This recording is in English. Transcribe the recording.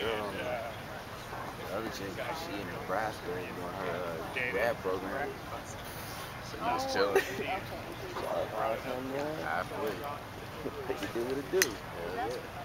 Girl, the other chick, she in Nebraska doing her grad program. So you chilling. I feel you. You do what it do. Hell yeah.